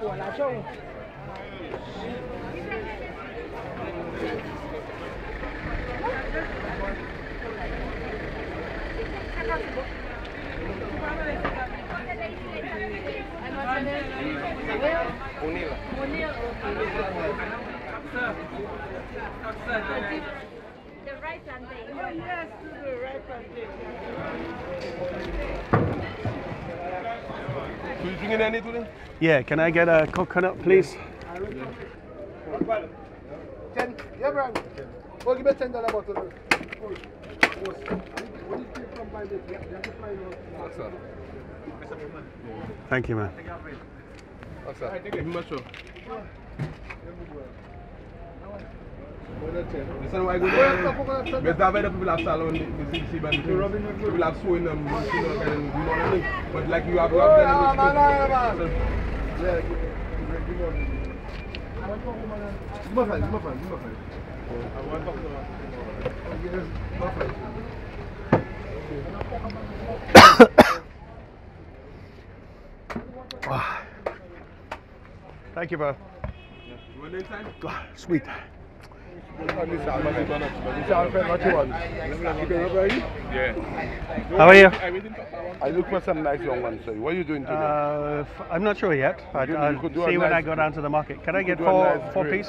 población. Unido. The right. Oh yes, to the right you drinking any today? Yeah, can I get a coconut, please? Ten, yeah, bro. Go give me ten dollar bottle. When you keep from buying it, you have to find out. Thank you, man. What's that? Give him a show. Listen, why go there? Better have the people have salon, the band. People have sewing them, you know, kind of, you know what I mean? But like you have, you have Yeah, man, man. Yeah, give me. Give me a give me a give me a. Thank you, bro. You want? Ah, Sweet. How are you? I look for some nice young ones. So what are you doing today? Uh, I'm not sure yet. I'd, You- you I'll could do a see when I go down to the market. Can I get four, nice four piece?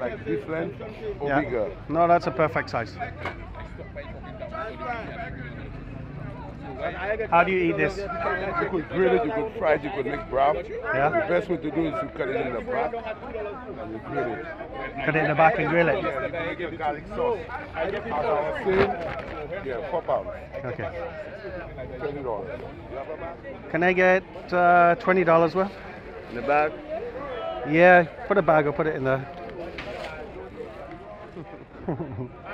like this length or Yeah. bigger? No, that's a perfect size. How do you eat this? You could grill it, you could fry it, you could make broth. Yeah. The best way to do is to cut it in the back and you grill it. Cut it in the back and grill it. Yeah, you garlic sauce. As I was yeah, four pounds. Okay. Twenty dollars. Can I get uh, twenty dollars worth? In the bag? Yeah, put a bag or put it in there.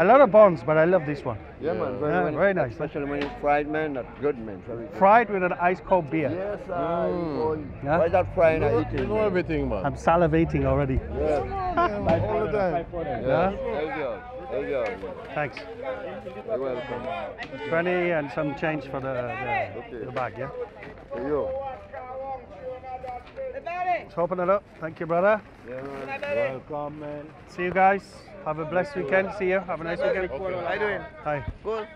a lot of bonds, but I love this one. Yeah, man. Very, Yeah, when- very nice. Especially when it's fried, man. That's good, man. Very good. Fried with an ice cold beer. Yes, I. Mm. boy. Yeah? Why that frying and eating? know everything, man. I'm salivating already. Yeah. All the time. Yeah? There. There you go. Thanks. You're welcome. 20 and some change for the, the, the bag, yeah? There you go. Let's open it up. Thank you, brother. Yeah, man. Welcome, man. See you guys. Have a blessed weekend. See you. Have a nice weekend. How you doing? Hi. Good.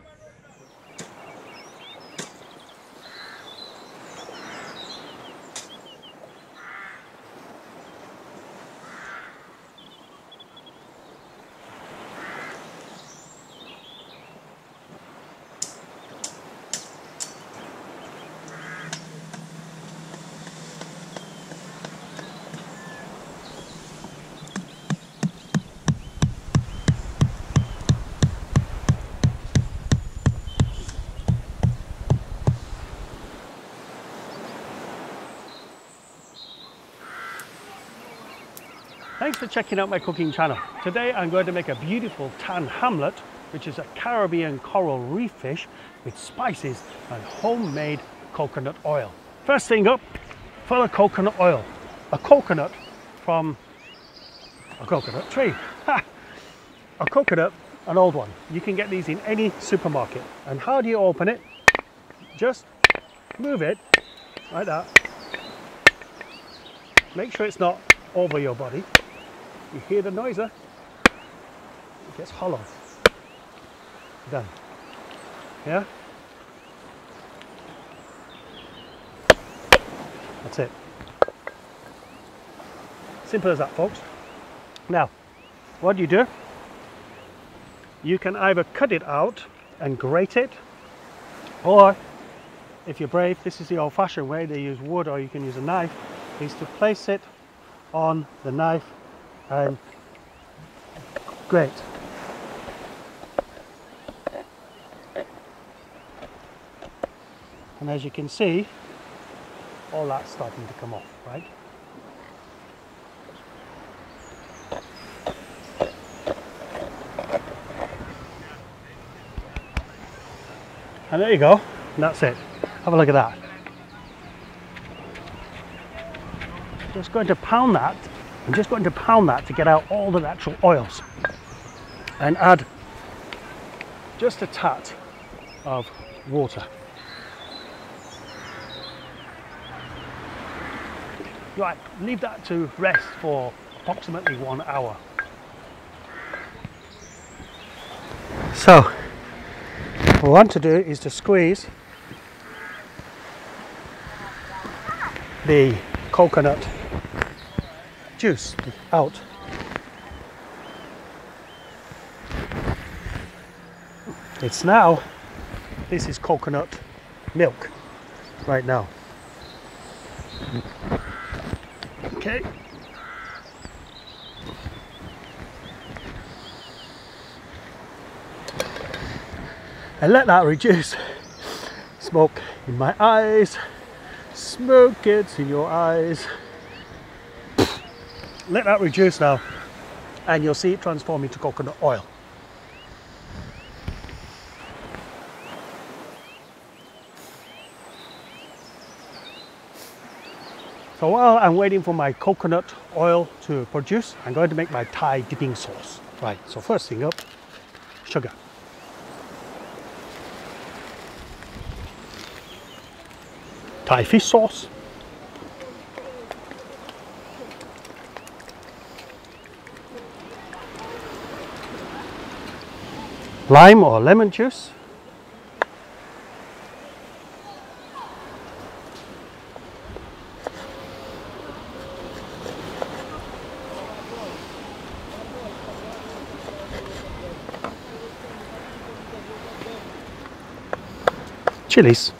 Thanks for checking out my cooking channel. Today I'm going to make a beautiful tan hamlet, which is a Caribbean coral reef fish with spices and homemade coconut oil. First thing up, full of coconut oil. A coconut from a coconut tree. A coconut, an old one. You can get these in any supermarket. And how do you open it? Just move it like that. Make sure it's not over your body. You hear the noise, huh? It gets hollow. Done. Yeah? That's it. Simple as that, folks. Now, what do you do? You can either cut it out and grate it, or if you're brave, this is the old fashioned way, they use wood or you can use a knife, is to place it on the knife and great. And as you can see, all that's starting to come off, right? And there you go, and that's it. Have a look at that. Just going to pound that. I'm just going to pound that to get out all the natural oils and add just a tat of water. Right, leave that to rest for approximately one hour. So, what we want to do is to squeeze the coconut juice out. It's now, this is coconut milk right now. Okay. And let that reduce. Smoke in my eyes. Smoke gets in your eyes. Let that reduce now. And you'll see it transform into coconut oil. So while I'm waiting for my coconut oil to produce, I'm going to make my Thai dipping sauce. Right, so first thing up, sugar. Thai fish sauce. Lime or lemon juice. chilies.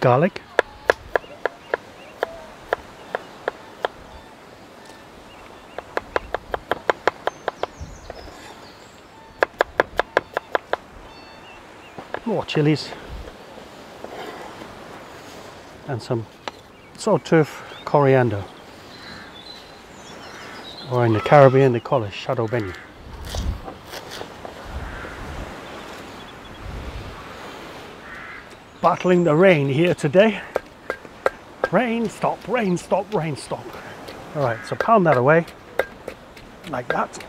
Garlic. More chilies and some sawtooth coriander or in the Caribbean they call it shadow benny. Battling the rain here today. Rain stop, rain stop, rain stop. All right, so pound that away like that.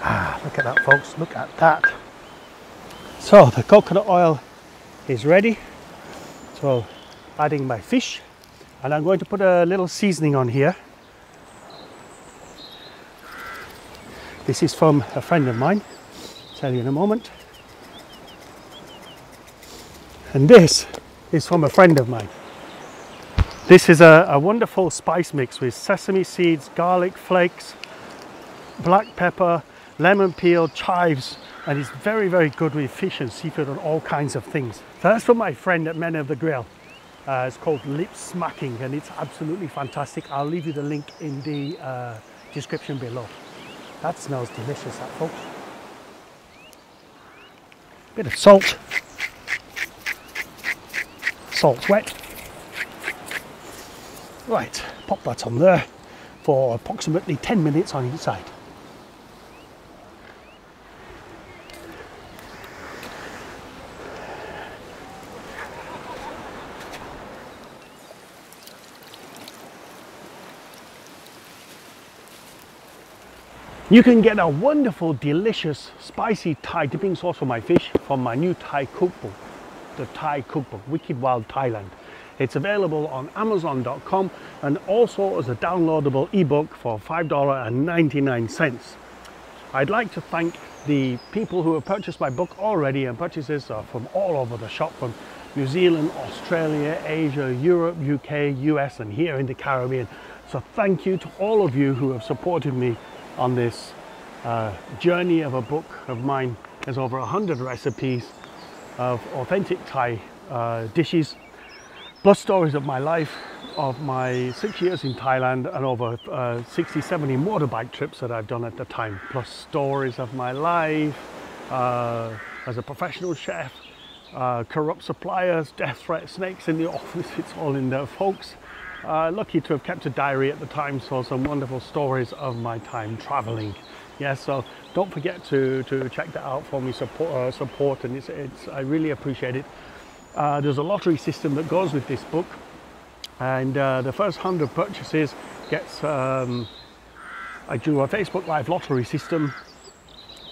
Ah, look at that folks, look at that. So the coconut oil is ready. So adding my fish and I'm going to put a little seasoning on here. This is from a friend of mine, I'll tell you in a moment. And this is from a friend of mine. This is a, a wonderful spice mix with sesame seeds, garlic flakes, black pepper, lemon peel, chives, and it's very, very good with fish and seafood and all kinds of things. So that's from my friend at Men of the Grill. Uh, it's called Lip Smacking and it's absolutely fantastic. I'll leave you the link in the uh, description below. That smells delicious, that folks. Bit of salt. Salt's wet. Right, pop that on there for approximately 10 minutes on each side. You can get a wonderful, delicious, spicy Thai dipping sauce for my fish from my new Thai cookbook, the Thai cookbook, Wicked Wild Thailand. It's available on Amazon.com and also as a downloadable ebook for $5.99. I'd like to thank the people who have purchased my book already and purchases are from all over the shop from New Zealand, Australia, Asia, Europe, UK, US and here in the Caribbean. So thank you to all of you who have supported me on this uh, journey of a book of mine. There's over 100 recipes of authentic Thai uh, dishes, plus stories of my life, of my six years in Thailand and over uh, 60, 70 motorbike trips that I've done at the time, plus stories of my life uh, as a professional chef, uh, corrupt suppliers, death threats, snakes in the office, it's all in there folks. Uh, lucky to have kept a diary at the time, so some wonderful stories of my time traveling. Yeah, so don't forget to, to check that out for me, support, uh, support and it's, it's, I really appreciate it. Uh, there's a lottery system that goes with this book. And uh, the first 100 purchases gets, um, I do a Facebook Live lottery system.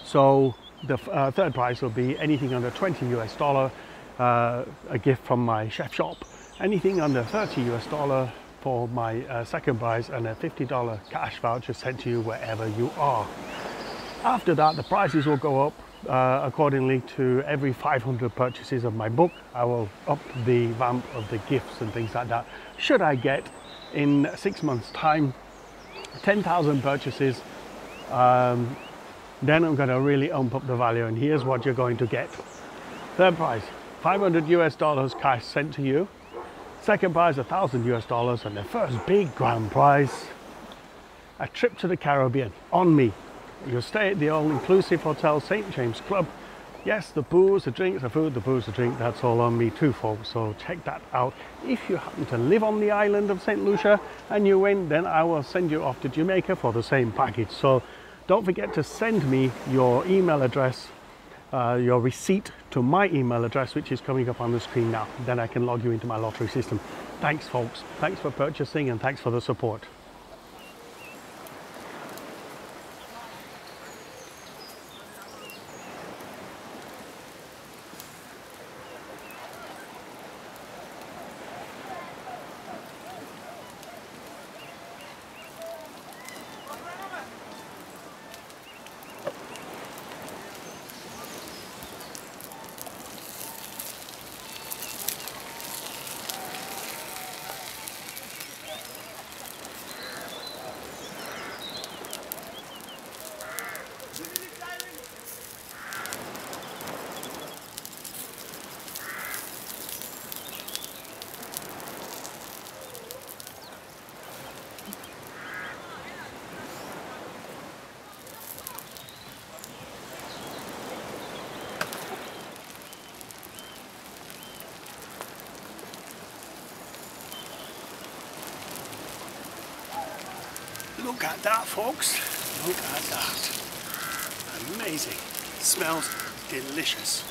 So the uh, third prize will be anything under 20 US dollar, uh, a gift from my chef shop. Anything under 30 US dollar for my uh, second prize and a $50 cash voucher sent to you wherever you are. After that, the prices will go up uh, accordingly to every 500 purchases of my book. I will up the vamp of the gifts and things like that. Should I get in six months' time 10,000 purchases, um, then I'm going to really ump up the value. And here's what you're going to get. Third prize, 500 US dollars cash sent to you. Second prize, a 1,000 US dollars. And the first big grand prize, a trip to the Caribbean on me. You'll stay at the all-inclusive hotel St. James Club. Yes, the booze, the drinks, the food, the booze, the drink, that's all on me too, folks. So check that out. If you happen to live on the island of St. Lucia and you win, then I will send you off to Jamaica for the same package. So don't forget to send me your email address, uh, your receipt to my email address, which is coming up on the screen now. Then I can log you into my lottery system. Thanks, folks. Thanks for purchasing and thanks for the support. Look at that, folks. Look at that. Amazing. Smells delicious.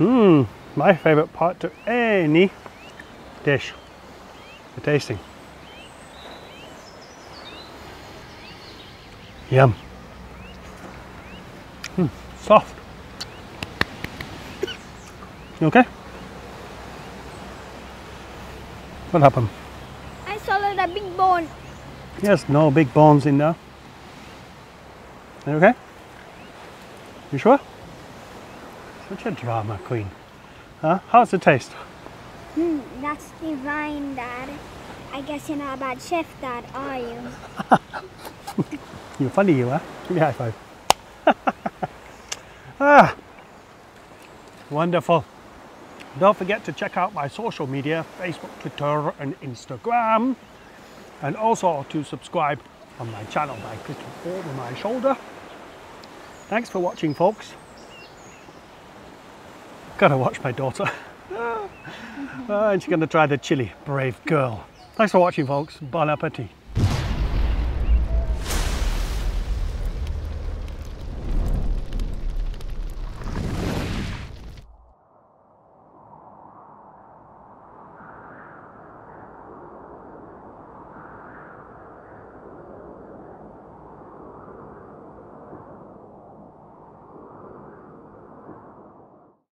Mmm, my favourite part to any dish. The tasting. Yum. Mm, soft. You okay? What happened? I swallowed a big bone. Yes, no big bones in there. You okay? You sure? Such a drama queen. Huh? How's the taste? Hmm, that's divine, Dad. I guess you're not a bad chef, Dad, are you? You're funny, you are. Give me a high five. ah, wonderful. Don't forget to check out my social media Facebook, Twitter, and Instagram. And also to subscribe on my channel by clicking over my shoulder. Thanks for watching, folks. Gotta watch my daughter. Ah, and she's gonna try the chili. Brave girl. Thanks for watching, folks. Bon appetit.